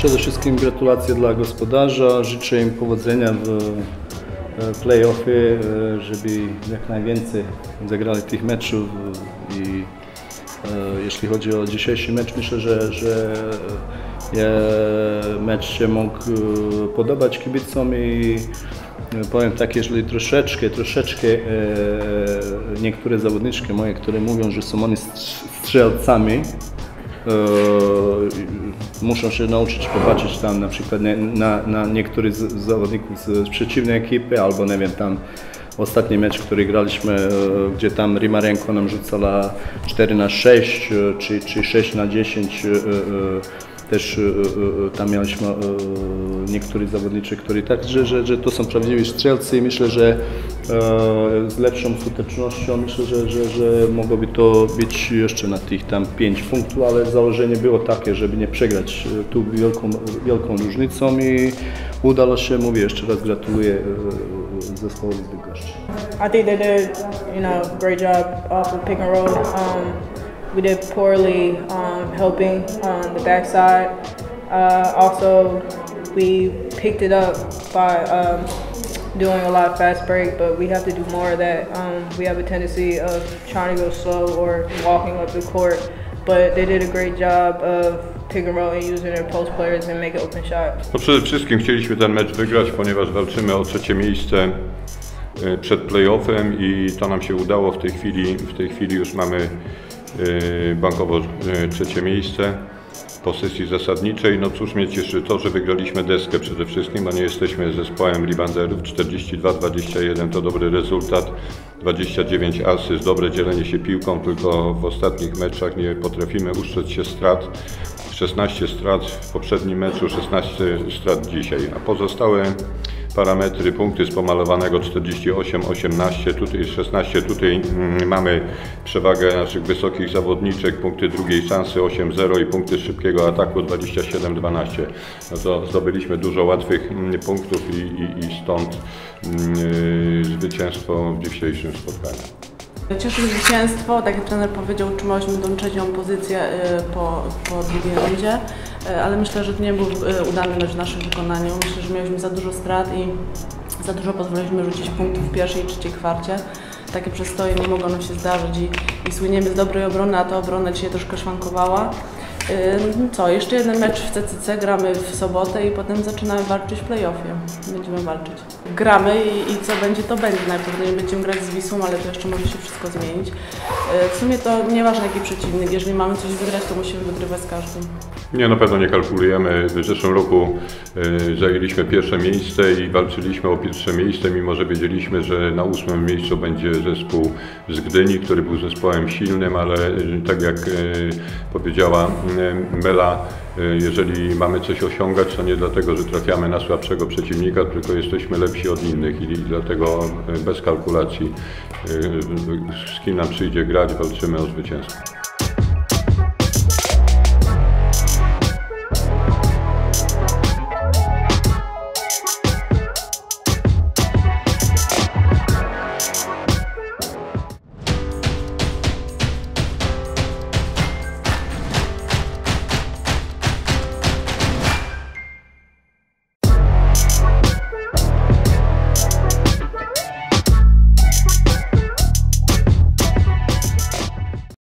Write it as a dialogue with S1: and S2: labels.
S1: Przede wszystkim gratulacje dla gospodarza. Życzę im powodzenia w e, playoffie, e, żeby jak najwięcej zagrali tych meczów i e, jeśli chodzi o dzisiejszy mecz, myślę, że, że mecz się mógł podobać kibicom i powiem tak, jeżeli troszeczkę, troszeczkę niektóre zawodniczki moje, które mówią, że są oni strz- strzelcami, muszą się nauczyć popatrzeć tam na przykład na, na niektórych z- zawodników z, z przeciwnej ekipy, albo nie wiem, tam ostatni mecz, który graliśmy, e, gdzie tam Rimarenko nam rzucała 4 na 6 e, czy, czy 6 na 10 e, e, też e, e, tam mieliśmy e, niektórych zawodniczy, którzy tak, że, że, że to są prawdziwi strzelcy i myślę, że e, z lepszą skutecznością myślę, że, że, że mogłoby to być jeszcze na tych tam 5 punktów, ale założenie było takie, żeby nie przegrać e, tu wielką, wielką różnicą i udało się, mówię jeszcze raz gratuluję e, zespołowi Bydgoszczy.
S2: I think they did, you know, great job off of pick and roll. Um, we did poorly um, helping on the backside. Uh, also, we picked it up by um, doing a lot of fast break, but we have to do more of that. Um, we have a tendency of trying to go slow or walking up the court, but they did a great job of pick and roll and using their post players and make open shots.
S3: No przede wszystkim chcieliśmy ten mecz wygrać, ponieważ walczymy o trzecie miejsce przed playoffem i to nam się udało. W tej chwili, w tej chwili już mamy bankowo e, trzecie miejsce po sesji zasadniczej. No cóż mnie cieszy to, że wygraliśmy deskę przede wszystkim, bo nie jesteśmy zespołem Libanderów. 42-21 to dobry rezultat. 29 asyst, dobre dzielenie się piłką, tylko w ostatnich meczach nie potrafimy uszczeć się strat. 16 strat w poprzednim meczu, 16 strat dzisiaj, a pozostałe parametry, punkty z pomalowanego 48-18, tutaj 16, tutaj mm, mamy przewagę naszych wysokich zawodniczek, punkty drugiej szansy 8-0 i punkty szybkiego ataku 27-12. No to zdobyliśmy dużo łatwych mm, punktów i, i, i stąd mm, zwycięstwo w dzisiejszym spotkaniu.
S4: Cieszy zwycięstwo, tak jak trener powiedział, utrzymałyśmy tą trzecią pozycję y, po, po drugiej rundzie, y, ale myślę, że to nie był y, udany mecz w naszym wykonaniu. Myślę, że mieliśmy za dużo strat i za dużo pozwoliliśmy rzucić punktów w pierwszej i trzeciej kwarcie. Takie przestoje nie mogą nam się zdarzyć i, i słyniemy z dobrej obrony, a ta obrona dzisiaj troszkę szwankowała. Co, jeszcze jeden mecz w CCC, gramy w sobotę i potem zaczynamy walczyć w playoffie. Będziemy walczyć. Gramy i, i co będzie, to będzie. Najpewniej będziemy grać z Wisłą, ale to jeszcze może się wszystko zmienić. Y, W sumie to nieważne jaki przeciwnik, jeżeli mamy coś wygrać, to musimy wygrywać z każdym.
S3: Nie, na pewno nie kalkulujemy. W zeszłym roku y, zajęliśmy pierwsze miejsce i walczyliśmy o pierwsze miejsce, mimo że wiedzieliśmy, że na ósmym miejscu będzie zespół z Gdyni, który był zespołem silnym, ale y, tak jak y, powiedziała Mela, y, jeżeli mamy coś osiągać, to nie dlatego, że trafiamy na słabszego przeciwnika, tylko jesteśmy lepsi od innych i dlatego y, bez kalkulacji z kim nam przyjdzie grać, walczymy o zwycięstwo.